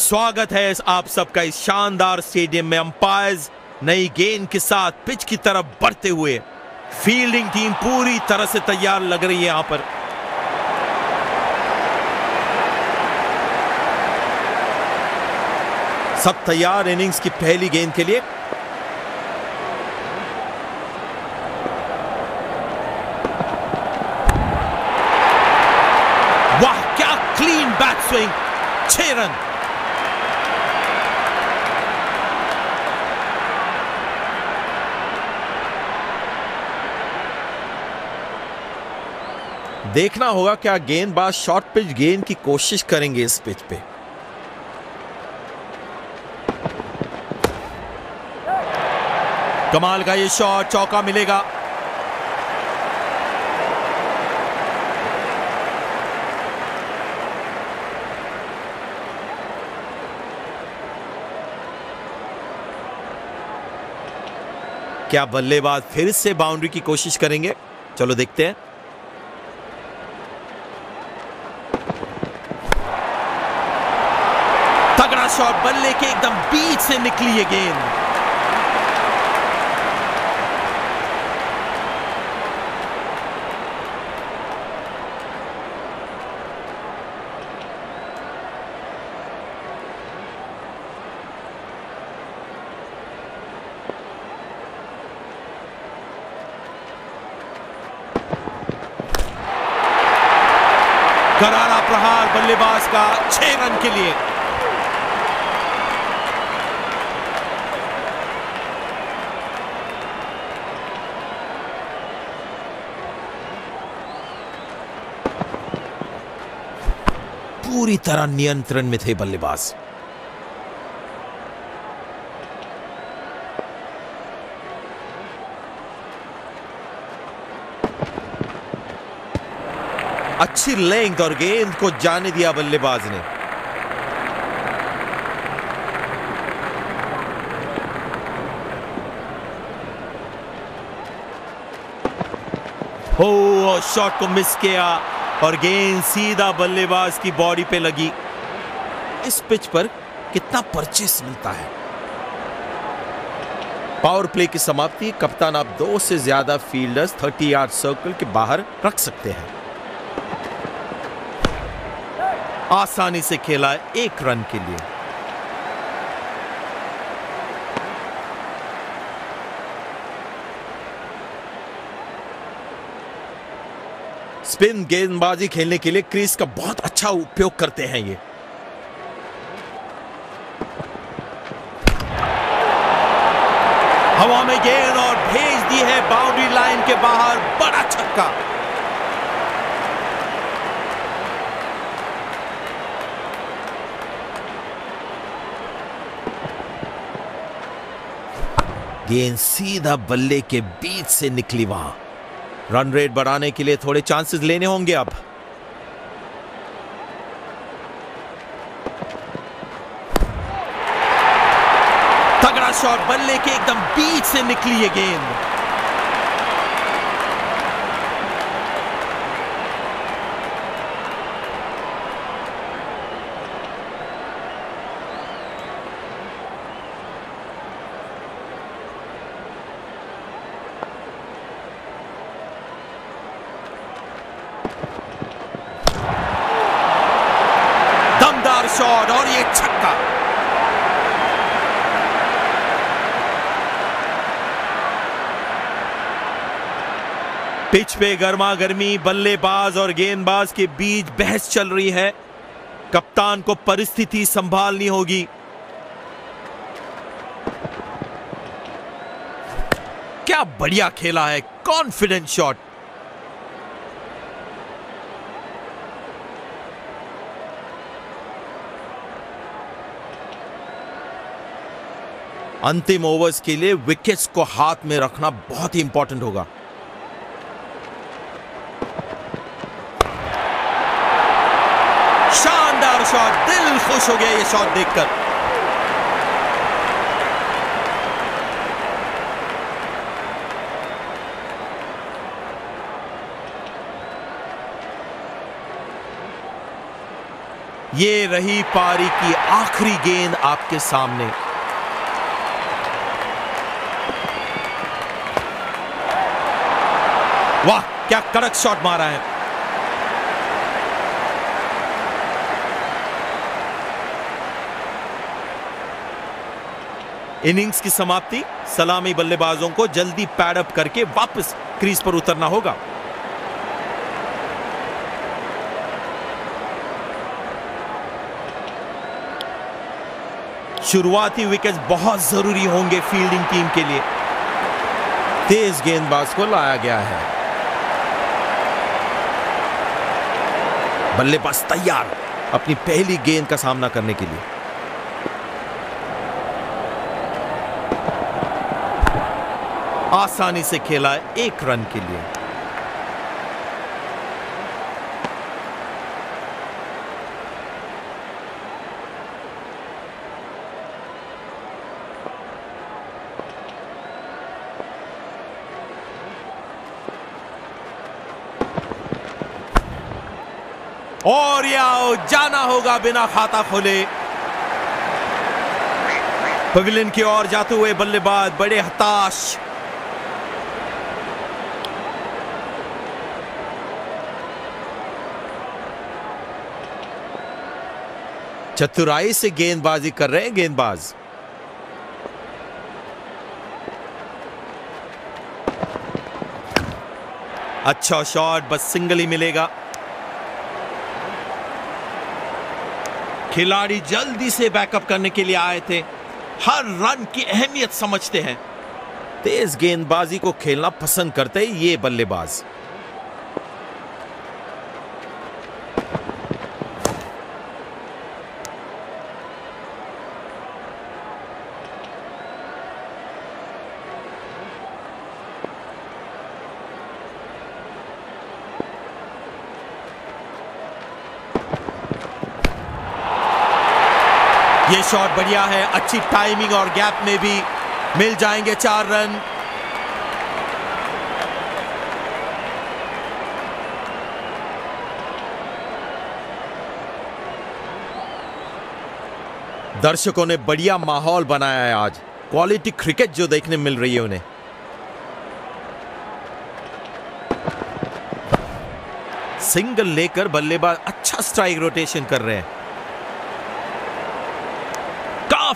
स्वागत है आप सबका इस शानदार स्टेडियम में अंपायर्स नई गेंद के साथ पिच की तरफ़ बढ़ते हुए फील्डिंग टीम पूरी तरह से तैयार लग रही है यहाँ पर। सब तैयार इनिंग्स की पहली गेंद के लिए। वाह, क्या क्लीन बैक स्विंग छह रन। देखना होगा क्या गेंदबाज शॉर्ट पिच गेंद की कोशिश करेंगे इस पिच पे। कमाल का ये शॉट, चौका मिलेगा। क्या बल्लेबाज फिर से बाउंड्री की कोशिश करेंगे? चलो देखते हैं तगड़ा शॉट बल्ले के एकदम बीच से निकली ये गेंद। करारा प्रहार बल्लेबाज का छह रन के लिए। पूरी तरह नियंत्रण में थे बल्लेबाज। अच्छी लेंथ और गेंद को जाने दिया बल्लेबाज ने। हो, शॉट को मिस किया। और गेंद सीधा बल्लेबाज की बॉडी पे लगी। इस पिच पर कितना परचेस मिलता है? पावर प्ले की समाप्ति, कप्तान आप दो से ज़्यादा फील्डर्स 30 यार्ड सर्कल के बाहर रख सकते हैं। आसानी से खेला एक रन के लिए। स्पिन गेंदबाजी खेलने के लिए क्रीज का बहुत अच्छा उपयोग करते हैं ये। हवा में गेंद और भेज दी है बाउंड्री लाइन के बाहर, बड़ा छक्का। गेंद सीधा बल्ले के बीच से निकली वहाँ। रन रेट बढ़ाने के लिए थोड़े चांसेस लेने होंगे अब। तगड़ा शॉट बल्ले के एकदम बीच से निकली ये गेंद दमदार शॉट और ये छक्का पिच पे गर्मा गर्मी, बल्लेबाज और गेंदबाज के बीच बहस चल रही है। कप्तान को परिस्थिति संभालनी होगी। क्या बढ़िया खेला है कॉन्फिडेंट शॉट अंतिम ओवर्स के लिए विकेट्स को हाथ में रखना बहुत ही इंपॉर्टेंट होगा। शानदार शॉट दिल खुश हो गया ये शॉट देखकर। ये रही पारी की आखिरी गेंद आपके सामने। वाह, क्या कड़क शॉट मारा है। इनिंग्स की समाप्ति, सलामी बल्लेबाजों को जल्दी पैडअप करके वापस क्रीज पर उतरना होगा। शुरुआती विकेट बहुत ज़रूरी होंगे फील्डिंग टीम के लिए। तेज गेंदबाज को लाया गया है। बल्लेबाज तैयार अपनी पहली गेंद का सामना करने के लिए। आसानी से खेला एक रन के लिए। और या जाना होगा बिना खाता खोले। पवेलियन की ओर जाते हुए बल्लेबाज, बड़े हताश। चतुराई से गेंदबाजी कर रहे हैं गेंदबाज। अच्छा शॉट बस सिंगल ही मिलेगा। खिलाड़ी जल्दी से बैकअप करने के लिए आए थे। हर रन की अहमियत समझते हैं। तेज गेंदबाजी को खेलना पसंद करते ये बल्लेबाज। ये शॉट बढ़िया है। अच्छी टाइमिंग और गैप में भी मिल जाएँगे चार रन। दर्शकों ने बढ़िया माहौल बनाया है आज। क्वालिटी क्रिकेट जो देखने मिल रही है उन्हें। सिंगल लेकर बल्लेबाज अच्छा स्ट्राइक रोटेशन कर रहे हैं।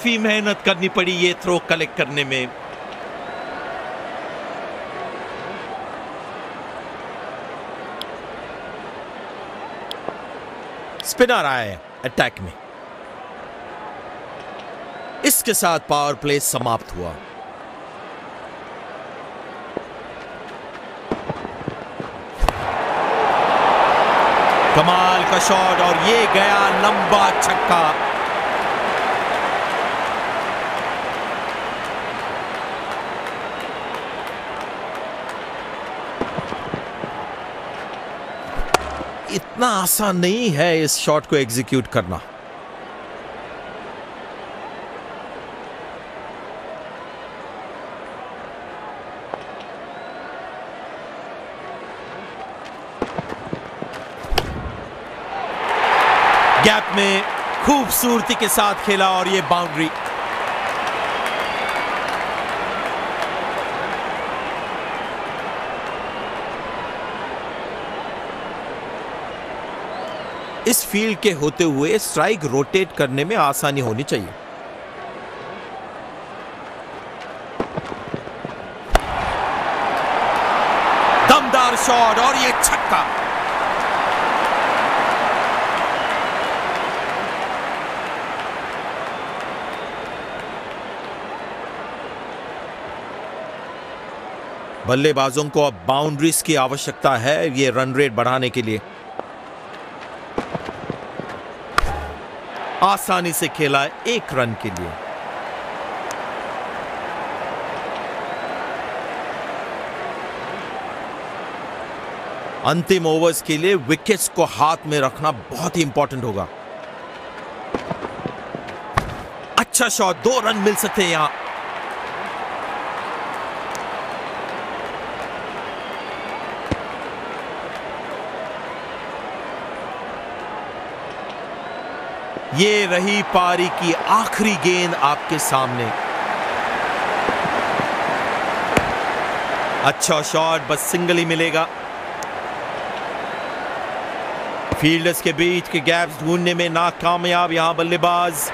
काफ़ी मेहनत करनी पड़ी ये थ्रो कलेक्ट करने में। स्पिनर आए अटैक में। इसके साथ पावर प्ले समाप्त हुआ। कमाल का शॉट और ये गया लंबा छक्का। इतना आसान नहीं है इस शॉट को एग्जीक्यूट करना। गैप में खूबसूरती के साथ खेला और ये बाउंड्री। इस फ़ील्ड के होते हुए स्ट्राइक रोटेट करने में आसानी होनी चाहिए। दमदार शॉट और ये छक्का। बल्लेबाजों को अब बाउंड्रीज की आवश्यकता है ये रन रेट बढ़ाने के लिए। आसानी से खेला एक रन के लिए। अंतिम ओवर्स के लिए विकेट्स को हाथ में रखना बहुत ही इंपॉर्टेंट होगा। अच्छा शॉट दो रन मिल सकते हैं यहाँ। ये रही पारी की आखिरी गेंद आपके सामने। अच्छा शॉट बस सिंगल ही मिलेगा। फील्डर्स के बीच के गैप्स ढूँढने में नाकामयाब यहाँ बल्लेबाज।